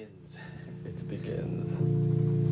begins. It begins.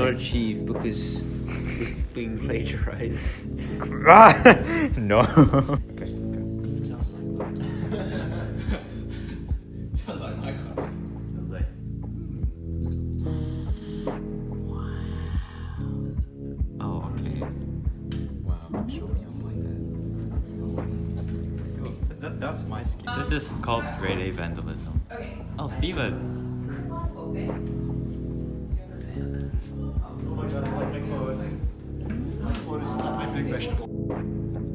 Not achieve because it's being plagiarized. No. okay. Sounds like Sounds like my cousin. I was like, Oh, okay. Wow. show me up like that. So that, that's my skin. This is called grade A vandalism. Okay. Oh, Stevens. Oh my god, I like my quote. My is not my big vegetable.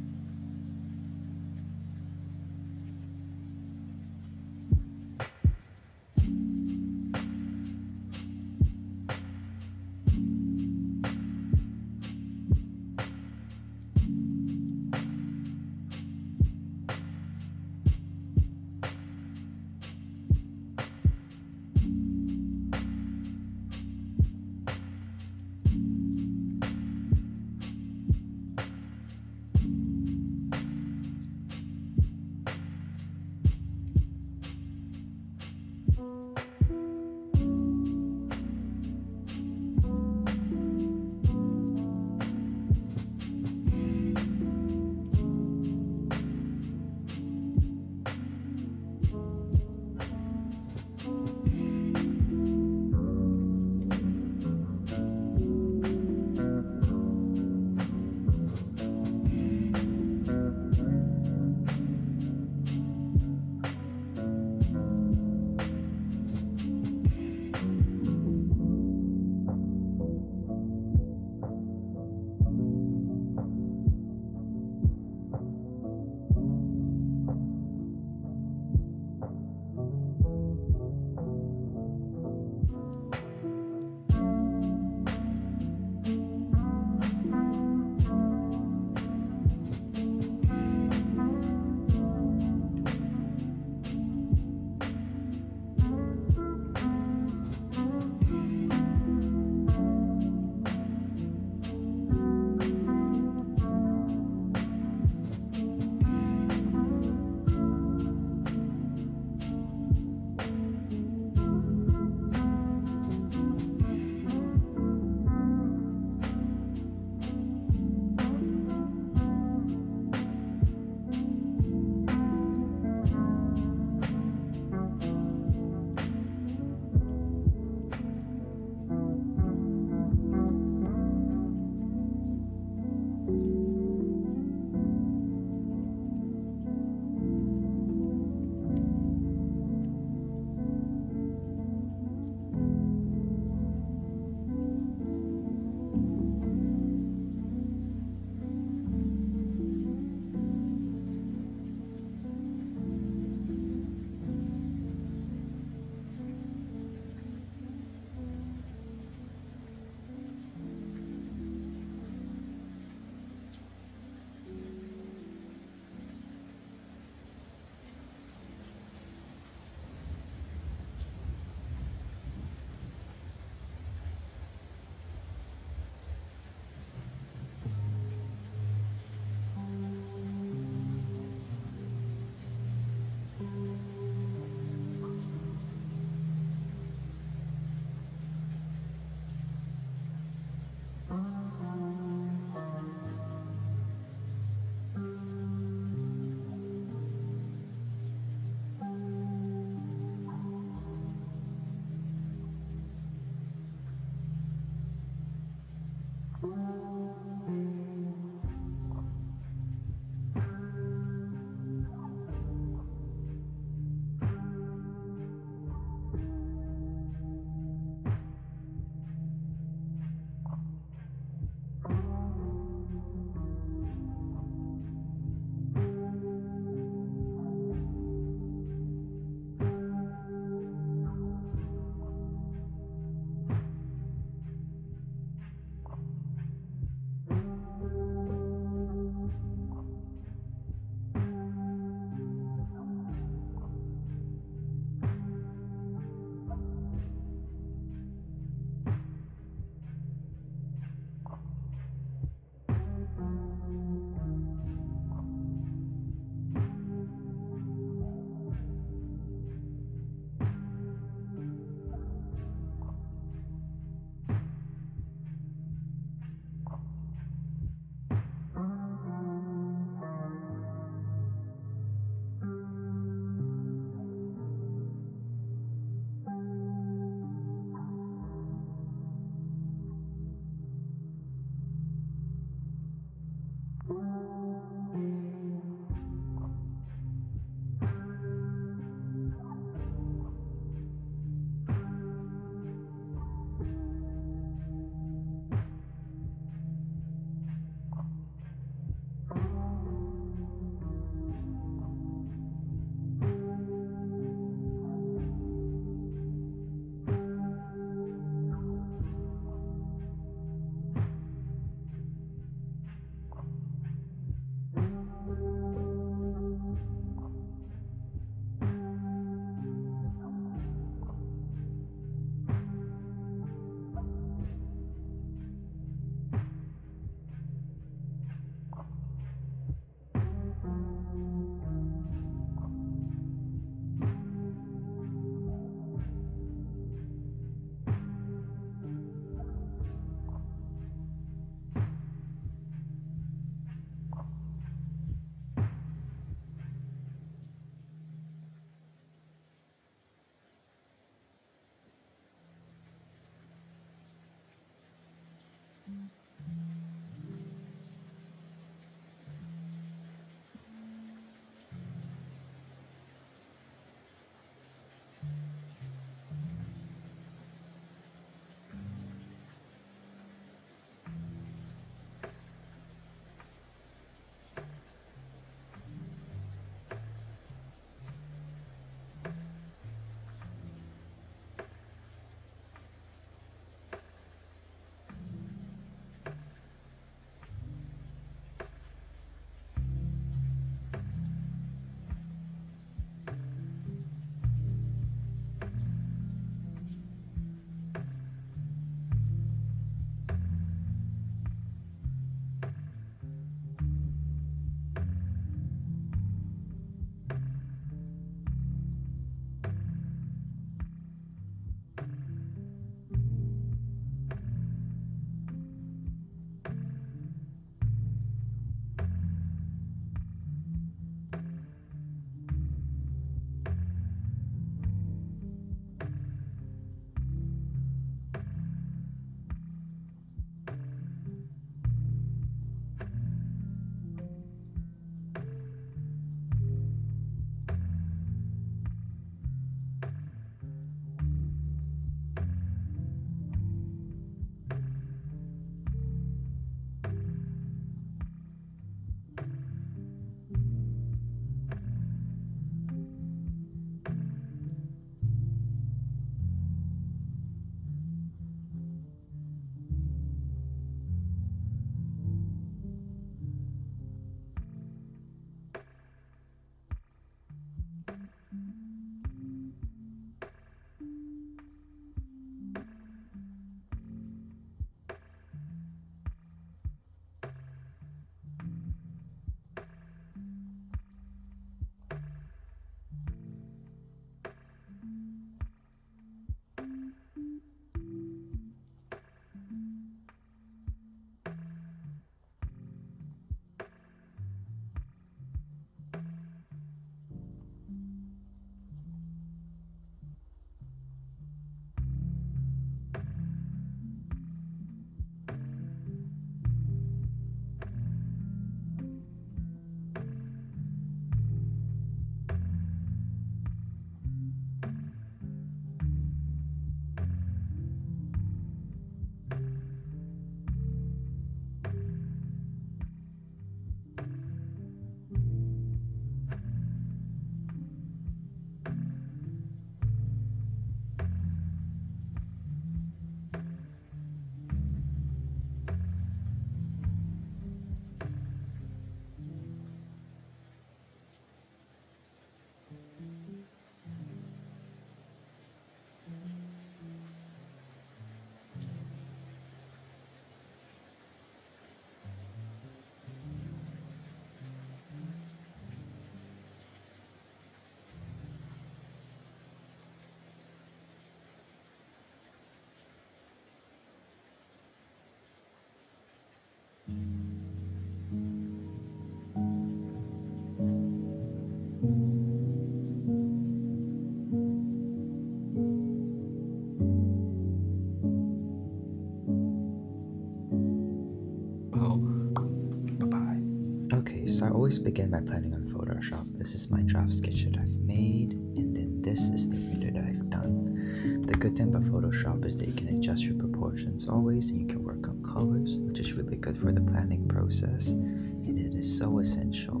Begin by planning on Photoshop. This is my draft sketch that I've made, and then this is the render that I've done. The good thing about Photoshop is that you can adjust your proportions always, and you can work on colors, which is really good for the planning process, and it is so essential.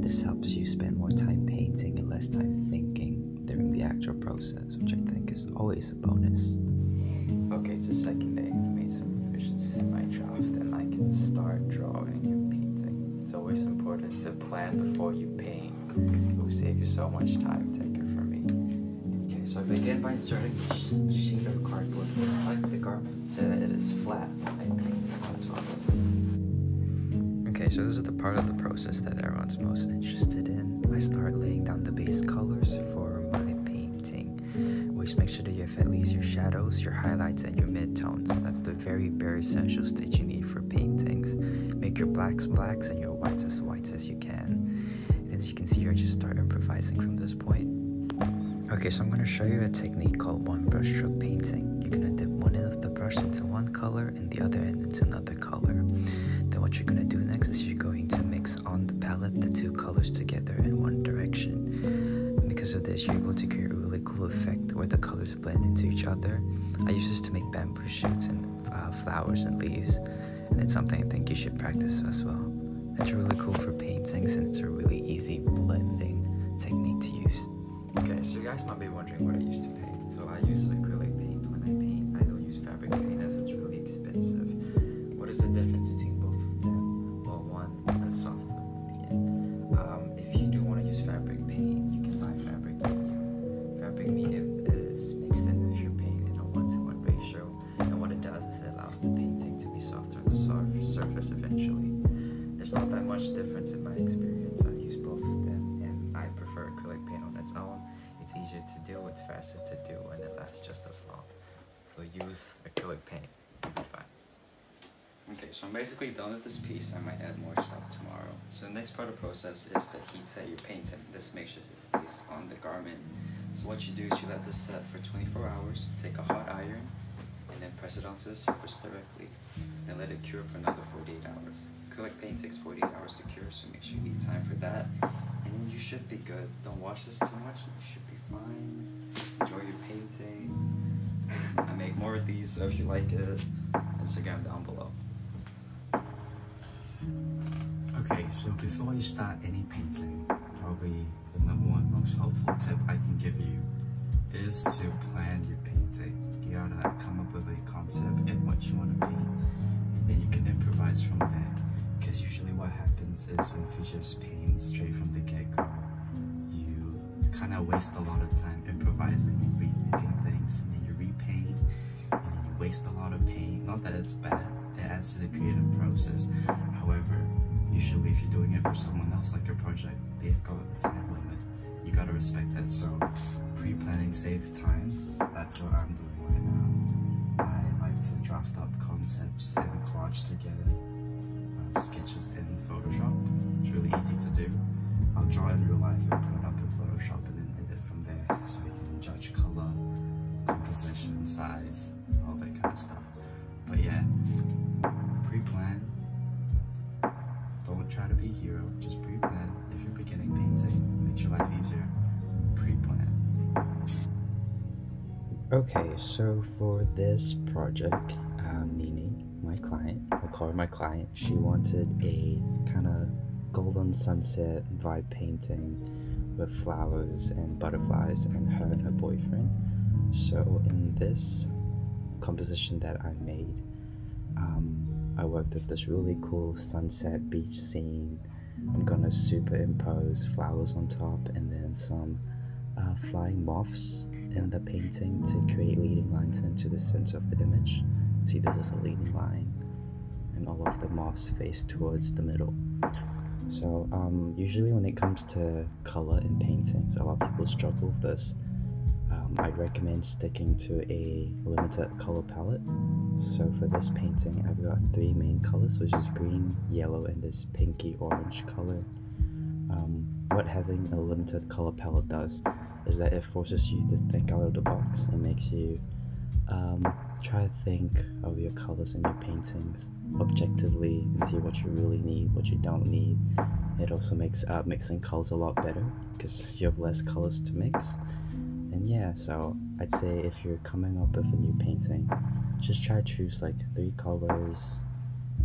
This helps you spend more time painting and less time thinking during the actual process, which I think is always a bonus. Okay, so second day. I've made some revisions in my draft, and I can start drawing. It's always important to plan before you paint. It will save you so much time. Take it from me. Okay, so I begin by inserting a sheet of cardboard inside the garment so that it is flat. I paint on top of it. Okay, so this is the part of the process that everyone's most interested in. I start laying down the base colors for. Always make sure that you have at least your shadows, your highlights, and your midtones. That's the very bare essentials that you need for paintings. Make your blacks blacks and your whites as whites as you can. And as you can see here, just start improvising from this point. Okay, so I'm gonna show you a technique called one brushstroke painting. You're gonna dip one end of the brush into one color and bamboo shoots and uh, flowers and leaves, and it's something I think you should practice as well. It's really cool for paintings and it's a really easy blending technique to use. Okay, so you guys might be wondering what I used to paint. So I use acrylic With this piece. I might add more stuff tomorrow. So the next part of the process is to heat set your painting. This makes sure it stays on the garment. So what you do is you let this set for 24 hours, take a hot iron, and then press it onto the surface directly. Then let it cure for another 48 hours. Acrylic paint takes 48 hours to cure, so make sure you leave time for that. And then you should be good. Don't wash this too much, you should be fine. Enjoy your painting. I make more of these, so if you like it, Instagram down below. Okay, so before you start any painting, probably the number one most helpful tip I can give you is to plan your painting. You gotta come up with a concept and what you want to paint, and then you can improvise from there. Because usually what happens is when you just paint straight from the get-go, you kind of waste a lot of time improvising and rethinking things, and then you repaint, and then you waste a lot of paint. Not that it's bad, it adds to the creative process. However, usually if you're doing it for someone else, like a project, they've got a time limit. You gotta respect that. So pre-planning saves time. That's what I'm doing right now. I like to draft up concepts and collage together uh, sketches in Photoshop. It's really easy to do. I'll draw in real life Okay, so for this project, um, Nini, my client, I'll call her my client, she wanted a kind of golden sunset vibe painting with flowers and butterflies and her and her boyfriend. So in this composition that I made, um, I worked with this really cool sunset beach scene. I'm gonna superimpose flowers on top and then some uh, flying moths in the painting to create leading lines into the center of the image. See, this is a leading line, and all of the moths face towards the middle. So, um, usually when it comes to color in paintings, a lot of people struggle with this. Um, I recommend sticking to a limited color palette. So for this painting, I've got three main colors, which is green, yellow, and this pinky orange color. Um, what having a limited color palette does is that it forces you to think out of the box. It makes you um, try to think of your colors in your paintings objectively and see what you really need, what you don't need, It also makes uh, mixing colors a lot better because you have less colors to mix. And yeah, so I'd say if you're coming up with a new painting, just try to choose like three colors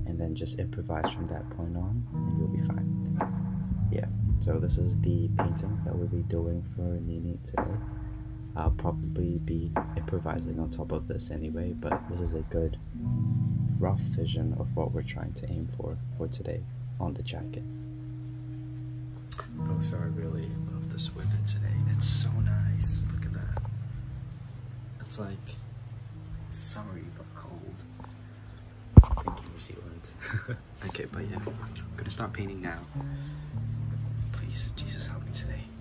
and then just improvise from that point on and you'll be fine. Yeah, so this is the painting that we'll be doing for Nini today. I'll probably be improvising on top of this anyway, but this is a good rough vision of what we're trying to aim for for today on the jacket. Oh, so I really love this weather today. It's so nice. Look at that. It's like summery but cold. Thank you, New Zealand. okay, but yeah, I'm gonna start painting now. Jesus, help me today.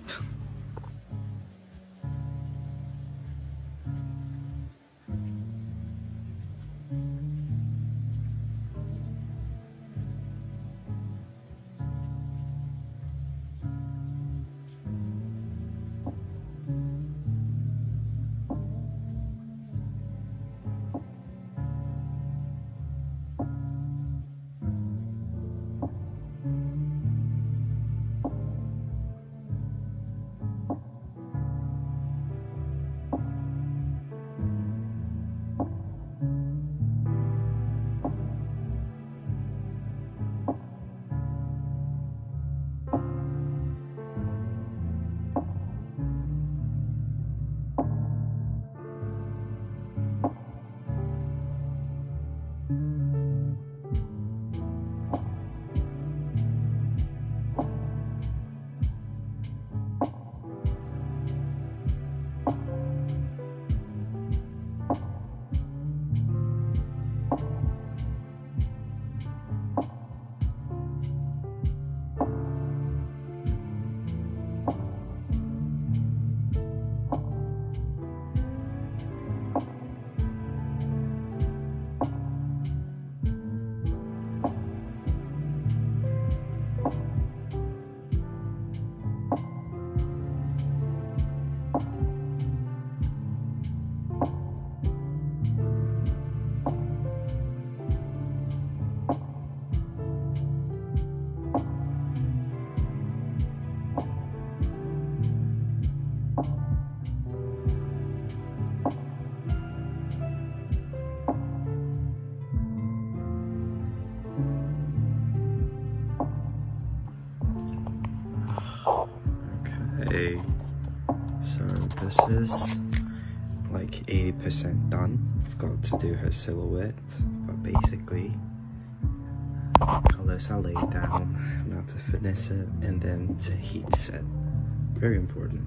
Is like 80% done. I've got to do her silhouette, but basically, colors are laid down, now to finish it, and then to heat set. Very important.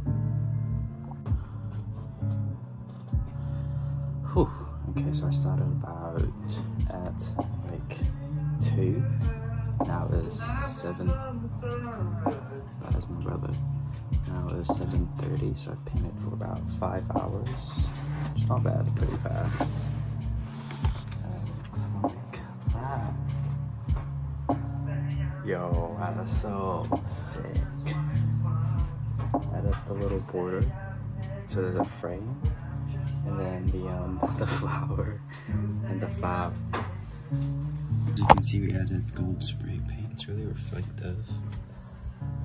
Whew. Okay, so I started about at like 2. Now it's 7. That is my brother. Now it's 7.30, so I've painted for about 5 hours. It's not bad, it's pretty fast. Yo, that is so sick. Added the little border. So there's a frame, and then the um the flower and the fab. As you can see, we added gold spray paint. It's really reflective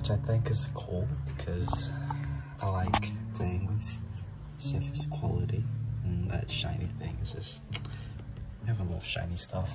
which I think is cool because I like playing with surface quality and that shiny thing is just, I have a lot of shiny stuff.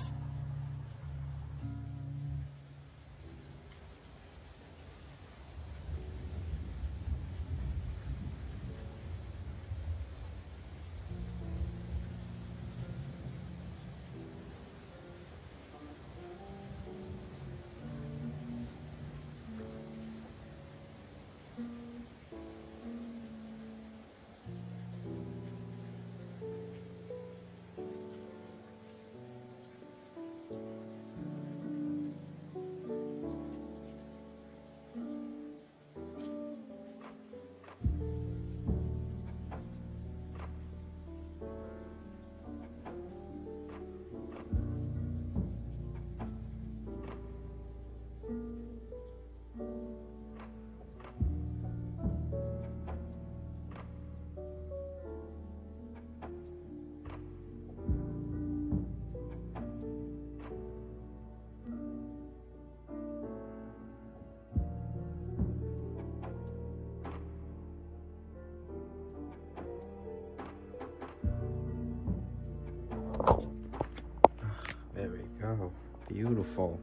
Beautiful.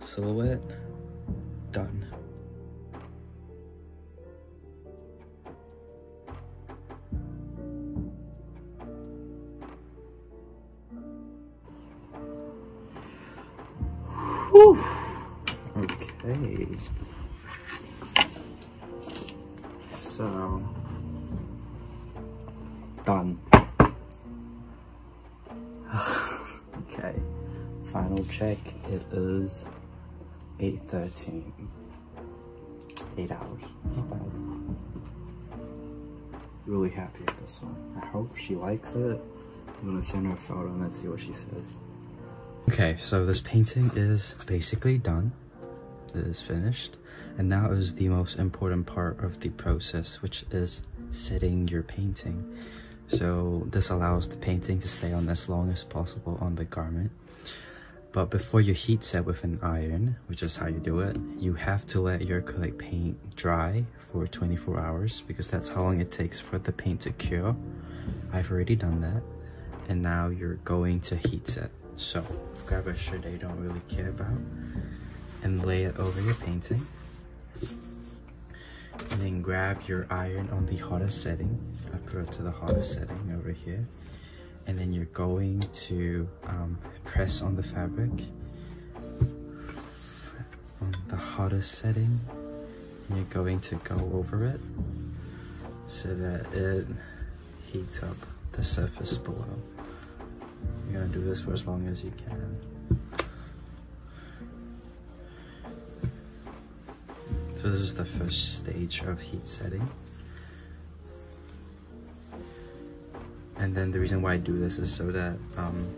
Silhouette. 8.13. 8 hours. Not bad. Really happy with this one. I hope she likes it. I'm gonna send her a photo and let's see what she says. Okay, so this painting is basically done. It is finished. And now is the most important part of the process, which is setting your painting. So this allows the painting to stay on as long as possible on the garment. But before you heat set with an iron, which is how you do it, you have to let your acrylic paint dry for 24 hours because that's how long it takes for the paint to cure. I've already done that. And now you're going to heat set. So grab a shirt that you don't really care about and lay it over your painting. And then grab your iron on the hottest setting. I put it to the hottest setting over here. And then you're going to um, press on the fabric on the hottest setting. And you're going to go over it so that it heats up the surface below. You're gonna do this for as long as you can. So this is the first stage of heat setting. And then the reason why I do this is so that um,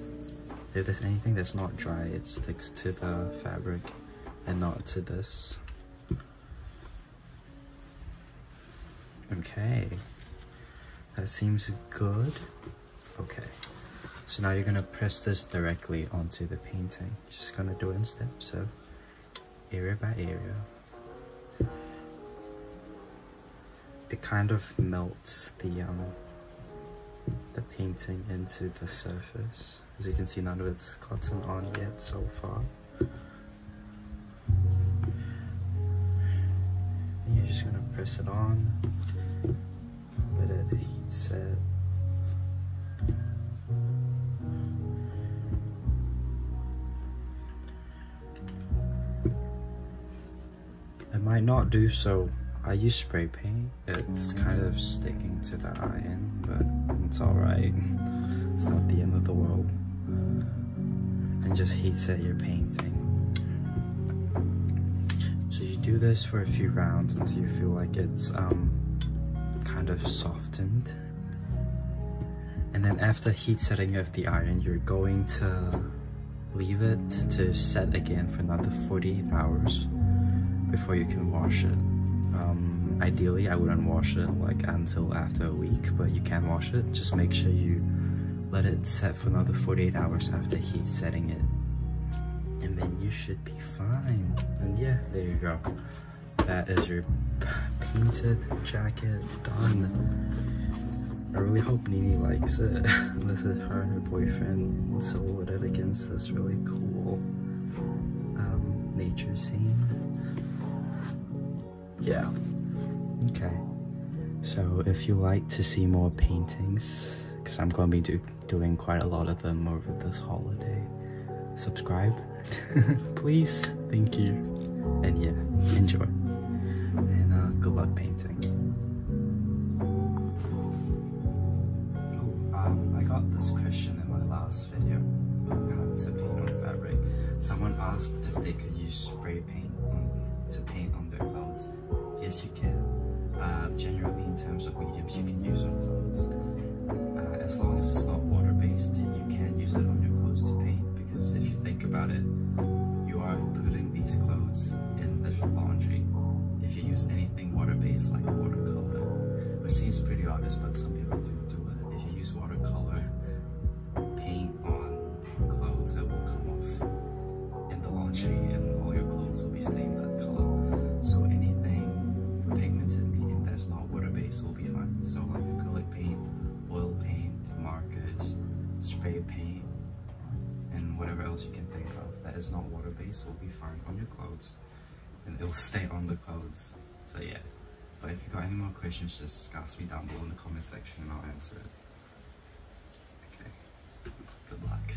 if there's anything that's not dry, it sticks to the fabric and not to this. Okay, that seems good. Okay, so now you're gonna press this directly onto the painting. Just gonna do it in steps, so area by area. It kind of melts the um the painting into the surface. As you can see, none of it's gotten on yet so far. And you're just gonna press it on, let it heat set. It might not do so I use spray paint. It's kind of sticking to the iron, but it's alright. It's not the end of the world. And just heat set your painting. So you do this for a few rounds until you feel like it's um, kind of softened. And then after heat setting of the iron, you're going to leave it to set again for another 48 hours before you can wash it. Um, ideally, I wouldn't wash it like until after a week, but you can wash it. Just make sure you let it set for another 48 hours after heat setting it. And then you should be fine. And yeah, there you go. That is your painted jacket done. I really hope Nini likes it. this is her and her boyfriend silhouetted against this really cool um, nature scene yeah okay. So if you like to see more paintings because i'm going to be do doing quite a lot of them over this holiday subscribe. Please. Thank you. And yeah enjoy. And uh, good luck painting the clouds. So yeah. But if you've got any more questions, just ask me down below in the comment section and I'll answer it. Okay. Good luck.